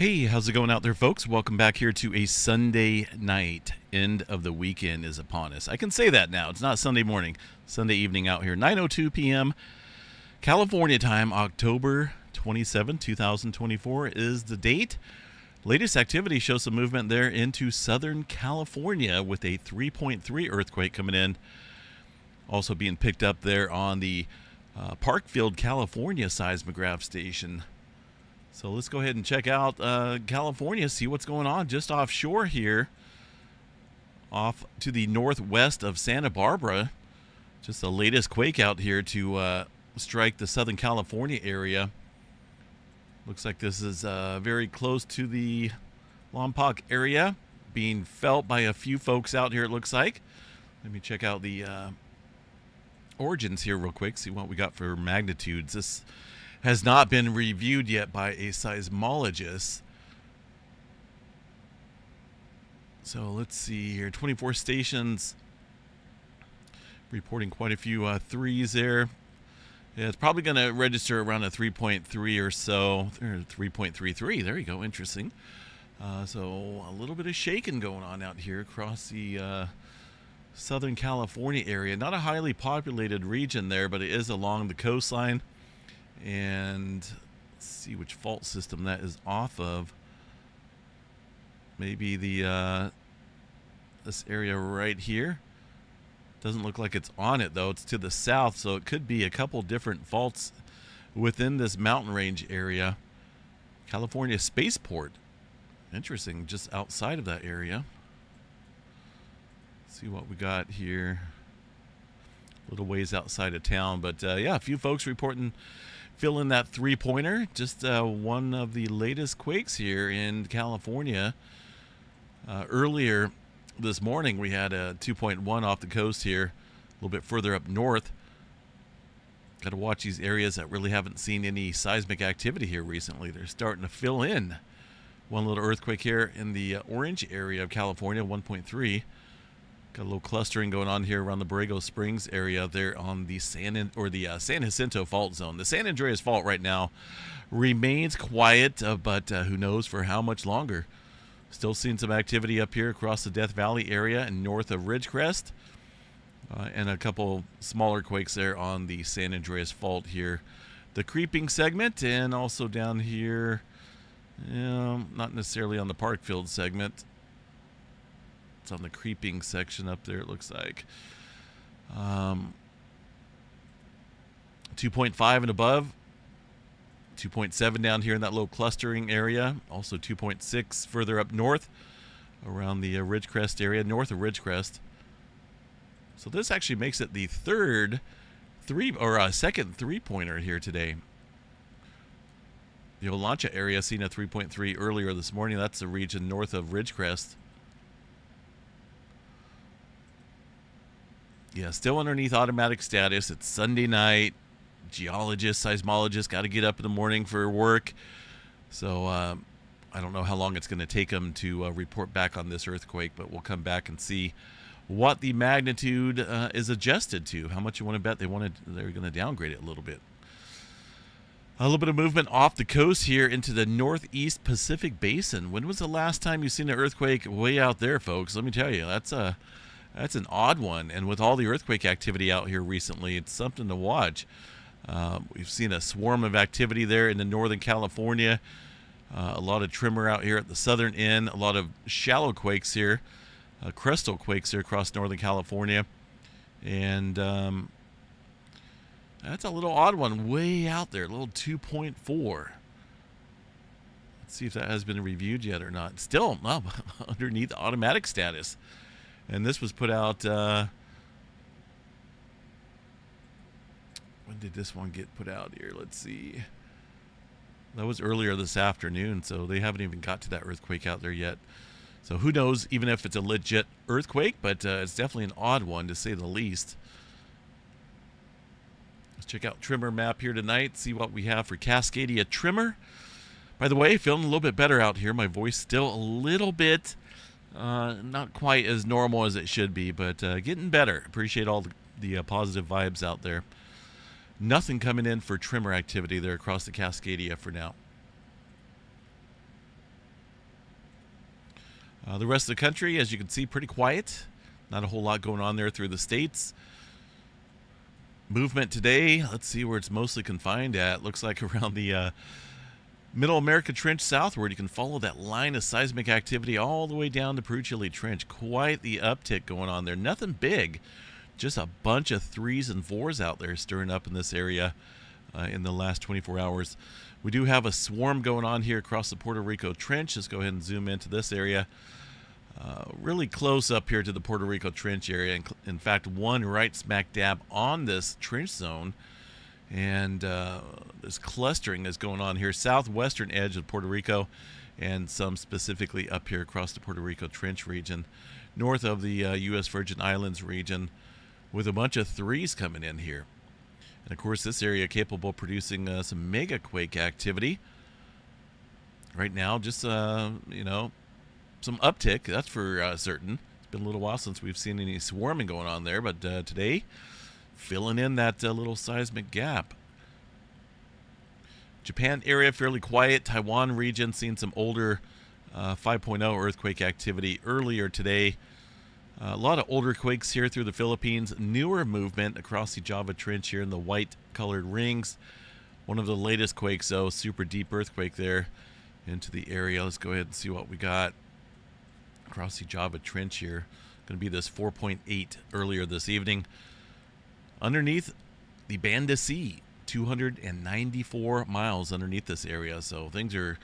Hey, how's it going out there, folks? Welcome back here to a Sunday night. End of the weekend is upon us. I can say that now. It's not Sunday morning, Sunday evening out here. 9:02 p.m. California time, October 27, 2024 is the date. Latest activity shows some movement there into Southern California with a 3.3 earthquake coming in. Also being picked up there on the uh, Parkfield, California seismograph station. So let's go ahead and check out uh, California, see what's going on just offshore here, off to the northwest of Santa Barbara. Just the latest quake out here to uh, strike the Southern California area. Looks like this is uh, very close to the Lompoc area, being felt by a few folks out here, it looks like. Let me check out the uh, origins here real quick, see what we got for magnitudes. This has not been reviewed yet by a seismologist. So let's see here 24 stations reporting quite a few uh, threes there. Yeah, it's probably going to register around a 3.3 or so. 3.33. There you go. Interesting. Uh, so a little bit of shaking going on out here across the uh, Southern California area. Not a highly populated region there, but it is along the coastline. And see which fault system that is off of. Maybe the uh, this area right here. Doesn't look like it's on it though. It's to the south, so it could be a couple different faults within this mountain range area. California Spaceport. Interesting, just outside of that area. Let's see what we got here. A little ways outside of town, but uh, yeah, a few folks reporting feeling that three pointer. Just uh, one of the latest quakes here in California. Uh, earlier this morning we had a 2.1 off the coast here, a little bit further up north. Got to watch these areas that really haven't seen any seismic activity here recently. They're starting to fill in. One little earthquake here in the uh, orange area of California, 1.3. Got a little clustering going on here around the Borrego Springs area there on the San or the uh, San Jacinto fault zone. The San Andreas fault right now remains quiet, uh, but uh, who knows for how much longer. Still seeing some activity up here across the Death Valley area and north of Ridgecrest. Uh, and a couple smaller quakes there on the San Andreas Fault here. The creeping segment, and also down here, not necessarily on the Parkfield segment. On the creeping section up there, it looks like. Um, 2.5 and above, 2.7 down here in that low clustering area. Also 2.6 further up north around the uh, Ridgecrest area, north of Ridgecrest. So this actually makes it the third three or uh, second three pointer here today. The Olancha area seen a 3.3 earlier this morning. That's the region north of Ridgecrest. Yeah, still underneath automatic status. It's Sunday night geologists, seismologists got to get up in the morning for work. So uh, I don't know how long it's going to take them to uh, report back on this earthquake, but we'll come back and see what the magnitude uh, is adjusted to. How much you want to bet they wanted? They're going to downgrade it a little bit. A little bit of movement off the coast here into the northeast Pacific Basin. When was the last time you seen an earthquake way out there, folks? Let me tell you, that's a that's an odd one. And with all the earthquake activity out here recently, it's something to watch. Um, we've seen a swarm of activity there in the Northern California. Uh, a lot of tremor out here at the southern end. A lot of shallow quakes here, uh, crustal quakes here across Northern California. And um, that's a little odd one way out there, a little 2.4. Let's see if that has been reviewed yet or not. Still, no, underneath automatic status. And this was put out uh, when did this one get put out here? Let's see. That was earlier this afternoon, so they haven't even got to that earthquake out there yet. So who knows, even if it's a legit earthquake, but uh, it's definitely an odd one to say the least. Let's check out Tremor map here tonight, see what we have for Cascadia Tremor. By the way, feeling a little bit better out here. My voice still a little bit uh, not quite as normal as it should be, but uh, getting better. Appreciate all the, the uh, positive vibes out there. Nothing coming in for tremor activity there across the Cascadia for now. Uh, the rest of the country, as you can see, pretty quiet. Not a whole lot going on there through the states. Movement today, let's see where it's mostly confined at. Looks like around the uh, Middle America Trench southward. You can follow that line of seismic activity all the way down to Peru Chile Trench. Quite the uptick going on there. Nothing big, just a bunch of threes and fours out there stirring up in this area uh, in the last 24 hours. We do have a swarm going on here across the Puerto Rico Trench. Let's go ahead and zoom into this area. Uh, really close up here to the Puerto Rico Trench area. In, in fact, one right smack dab on this trench zone. And uh, this clustering is going on here, southwestern edge of Puerto Rico, and some specifically up here across the Puerto Rico Trench region, north of the uh, U.S. Virgin Islands region, with a bunch of threes coming in here. And of course, this area capable of producing uh, some mega quake activity. Right now, just, uh, you know, some uptick, that's for uh, certain. It's been a little while since we've seen any swarming going on there, but uh, today, filling in that uh, little seismic gap. Japan area fairly quiet. Taiwan region seeing some older uh, 5.0 earthquake activity earlier today. Uh, a lot of older quakes here through the Philippines. Newer movement across the Java Trench here in the white colored rings. One of the latest quakes, though, super deep earthquake there into the area. Let's go ahead and see what we got across the Java Trench here. Going to be this 4.8 earlier this evening. Underneath the Banda Sea, 294 miles underneath this area. So things are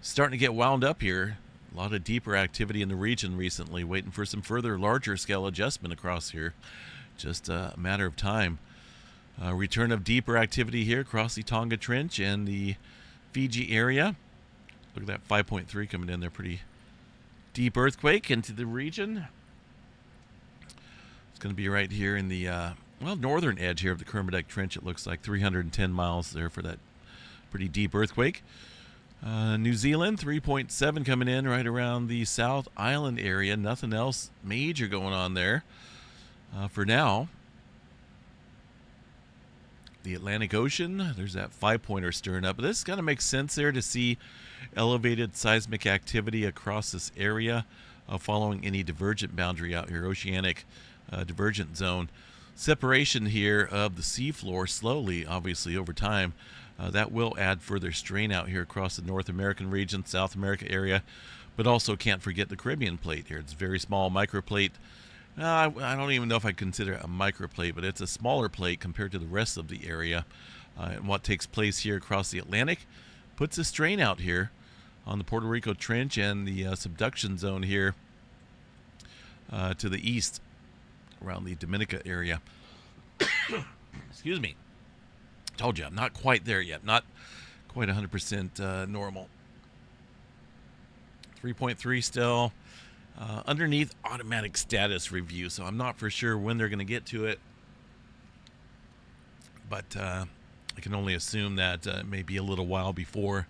starting to get wound up here. A lot of deeper activity in the region recently, waiting for some further larger scale adjustment across here. Just a matter of time. Uh, return of deeper activity here across the Tonga Trench and the Fiji area. Look at that 5.3 coming in there. Pretty deep earthquake into the region. It's going to be right here in the, uh, well, northern edge here of the Kermadec Trench. It looks like 310 miles there for that pretty deep earthquake. Uh, New Zealand, 3.7 coming in right around the South Island area. Nothing else major going on there uh, for now. The Atlantic Ocean, there's that five pointer stirring up. This kind of makes sense there to see elevated seismic activity across this area uh, following any divergent boundary out here, oceanic uh, divergent zone. Separation here of the seafloor slowly, obviously, over time. Uh, that will add further strain out here across the North American region, South America area, but also can't forget the Caribbean plate here. It's a very small microplate. Uh, I, I, don't even know if I consider it a microplate, but it's a smaller plate compared to the rest of the area. Uh, and what takes place here across the Atlantic puts a strain out here on the Puerto Rico Trench and the uh, subduction zone here uh, to the east around the Dominica area. Excuse me. Told you, I'm not quite there yet. Not quite 100% uh, normal. 3.3 still. Uh, underneath automatic status review, so I'm not for sure when they're going to get to it. But uh, I can only assume that uh, it may be a little while before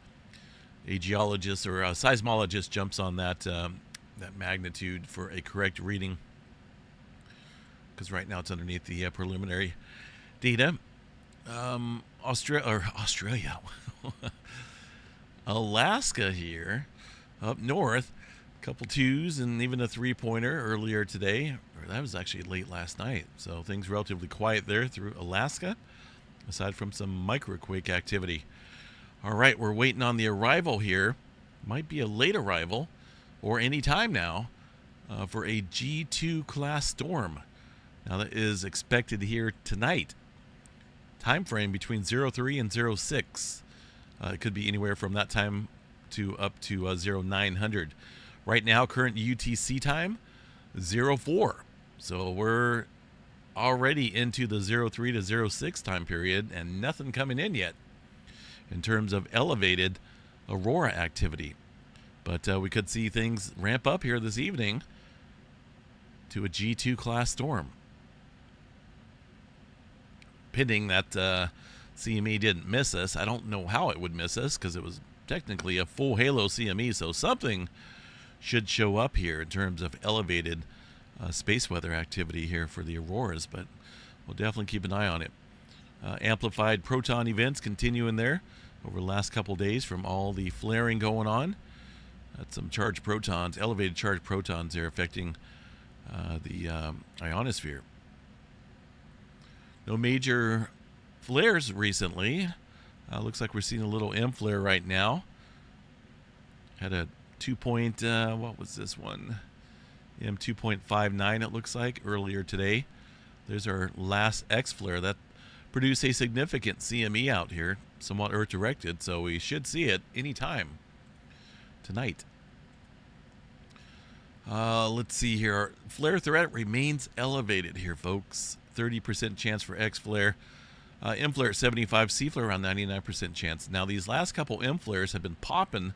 a geologist or a seismologist jumps on that um, that magnitude for a correct reading. Because right now it's underneath the uh, preliminary data um, Australia or Australia, Alaska here, up north, a couple twos and even a three pointer earlier today. Or that was actually late last night. So things relatively quiet there through Alaska, aside from some microquake activity. All right, we're waiting on the arrival here. Might be a late arrival, or any time now, uh, for a G2 class storm. Now that is expected here tonight time frame between 03 and 06. Uh, it could be anywhere from that time to up to uh, 0900. Right now, current UTC time 04. So we're already into the 03 to 06 time period and nothing coming in yet in terms of elevated aurora activity. But uh, we could see things ramp up here this evening to a G2 class storm pending that uh, CME didn't miss us. I don't know how it would miss us because it was technically a full Halo CME, so something should show up here in terms of elevated uh, space weather activity here for the auroras, but we'll definitely keep an eye on it. Uh, amplified proton events continuing there over the last couple days from all the flaring going on. That's some charged protons, elevated charged protons there affecting uh, the um, ionosphere. No major flares recently. Uh, looks like we're seeing a little M flare right now. Had a two point, uh, what was this one? M 2.59, it looks like, earlier today. There's our last X flare. That produced a significant CME out here, somewhat Earth directed, so we should see it anytime tonight. Uh, let's see here. Flare threat remains elevated here, folks. 30% chance for X flare. Uh, M flare at 75, C flare around 99% chance. Now, these last couple M flares have been popping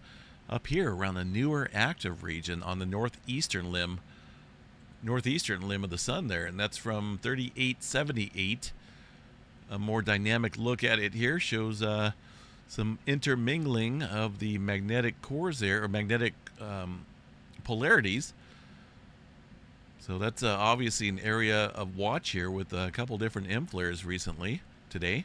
up here around the newer active region on the northeastern limb, northeastern limb of the sun there, and that's from 3878. A more dynamic look at it here shows uh, some intermingling of the magnetic cores there, or magnetic um, polarities. So that's uh, obviously an area of watch here with a couple different M flares recently today.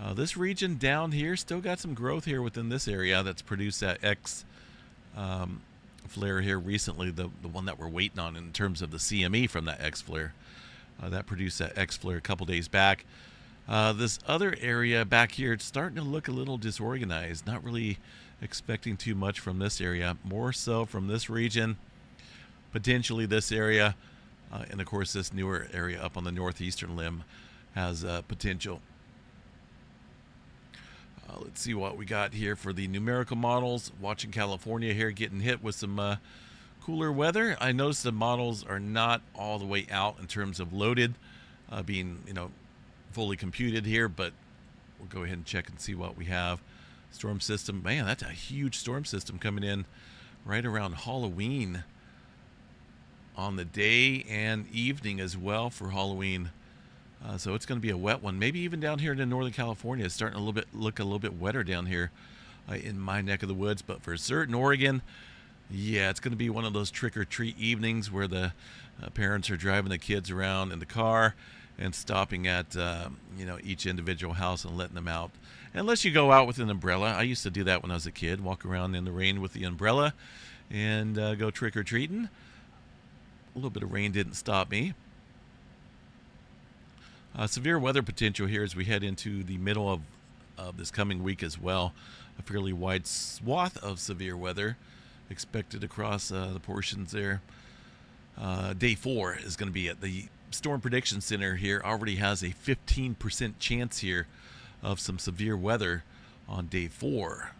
Uh, this region down here still got some growth here within this area that's produced that X um, flare here recently, the, the one that we're waiting on in terms of the CME from that X flare. Uh, that produced that X flare a couple days back. Uh, this other area back here, it's starting to look a little disorganized. Not really expecting too much from this area. More so from this region, potentially this area, uh, and of course this newer area up on the northeastern limb has uh, potential. Uh, let's see what we got here for the numerical models. Watching California here getting hit with some uh, cooler weather. I noticed the models are not all the way out in terms of loaded, uh, being you know fully computed here, but we'll go ahead and check and see what we have. Storm system, man, that's a huge storm system coming in right around Halloween on the day and evening as well for Halloween. Uh, so it's going to be a wet one. Maybe even down here in Northern California, it's starting a little bit look a little bit wetter down here uh, in my neck of the woods. But for certain Oregon, yeah, it's going to be one of those trick or treat evenings where the uh, parents are driving the kids around in the car and stopping at uh, you know each individual house and letting them out. Unless you go out with an umbrella, I used to do that when I was a kid. Walk around in the rain with the umbrella and uh, go trick or treating. A little bit of rain didn't stop me. Uh, severe weather potential here as we head into the middle of, of this coming week as well. A fairly wide swath of severe weather expected across uh, the portions there. Uh, day four is going to be at the Storm Prediction Center here. Already has a 15% chance here of some severe weather on day four.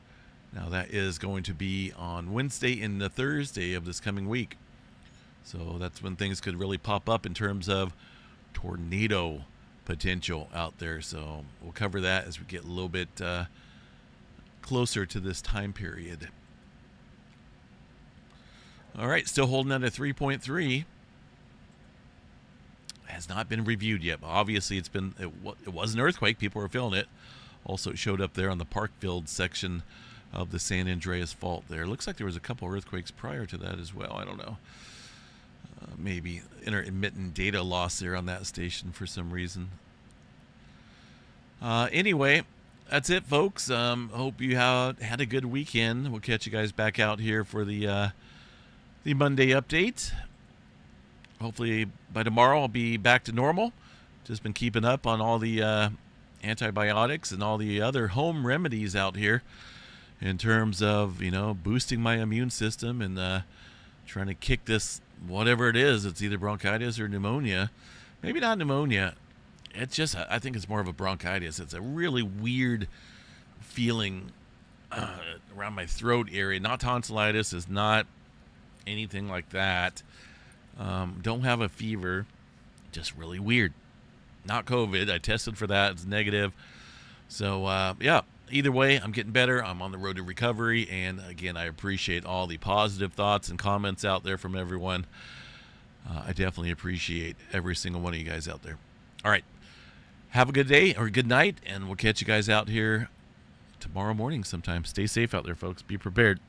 Now, that is going to be on Wednesday and the Thursday of this coming week. So that's when things could really pop up in terms of tornado potential out there. So we'll cover that as we get a little bit uh, closer to this time period. All right, still holding at a 3.3. Has not been reviewed yet. But obviously, it's been it, it was an earthquake. People were feeling it. Also, it showed up there on the Parkfield section of the San Andreas Fault. There looks like there was a couple earthquakes prior to that as well. I don't know. Uh, maybe intermittent data loss there on that station for some reason. Uh, anyway, that's it, folks. Um, hope you had had a good weekend. We'll catch you guys back out here for the uh, the Monday update. Hopefully by tomorrow I'll be back to normal. Just been keeping up on all the uh, antibiotics and all the other home remedies out here in terms of you know boosting my immune system and uh, trying to kick this whatever it is. It's either bronchitis or pneumonia. Maybe not pneumonia. It's just, I think it's more of a bronchitis. It's a really weird feeling uh, around my throat area. Not tonsillitis, is not anything like that. Um, don't have a fever. Just really weird. Not COVID. I tested for that. It's negative. So, uh, yeah, either way, I'm getting better. I'm on the road to recovery. And again, I appreciate all the positive thoughts and comments out there from everyone. Uh, I definitely appreciate every single one of you guys out there. All right. Have a good day or good night, and we'll catch you guys out here tomorrow morning sometime. Stay safe out there, folks. Be prepared.